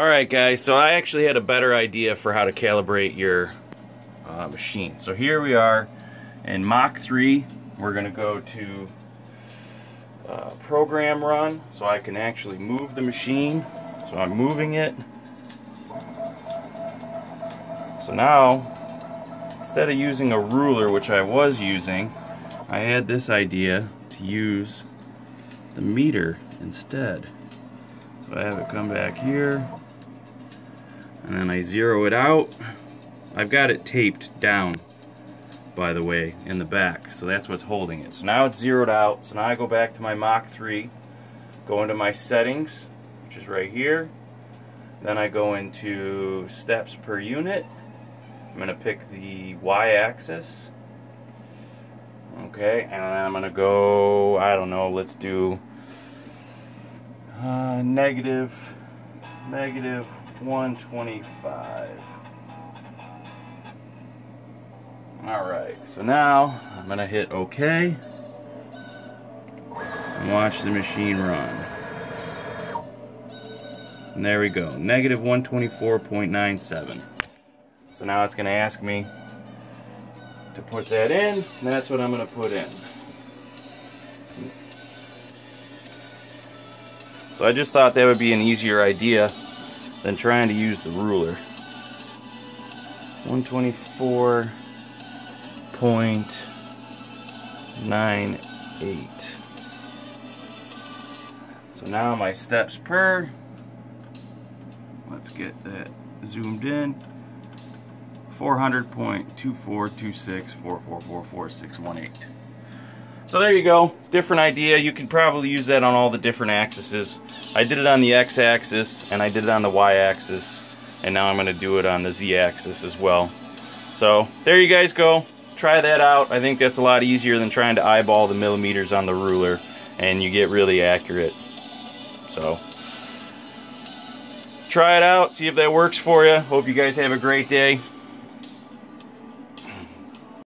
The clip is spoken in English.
Alright guys, so I actually had a better idea for how to calibrate your uh, machine. So here we are in Mach 3. We're going to go to uh, program run so I can actually move the machine. So I'm moving it. So now, instead of using a ruler, which I was using, I had this idea to use the meter instead. So I have it come back here, and then I zero it out. I've got it taped down, by the way, in the back, so that's what's holding it. So now it's zeroed out, so now I go back to my Mach 3, go into my settings, which is right here, then I go into steps per unit, I'm going to pick the y-axis, okay, and then I'm going to go, I don't know, let's do uh, negative, negative 125. Alright, so now I'm going to hit OK and watch the machine run. And there we go, negative 124.97. So now it's going to ask me to put that in, and that's what I'm going to put in. So I just thought that would be an easier idea than trying to use the ruler. 124.98. So now my steps per, let's get that zoomed in, 400.2426444618. So there you go, different idea. You can probably use that on all the different axes. I did it on the x-axis and I did it on the y-axis and now I'm going to do it on the z-axis as well. So there you guys go. Try that out. I think that's a lot easier than trying to eyeball the millimeters on the ruler and you get really accurate. So try it out, see if that works for you. Hope you guys have a great day.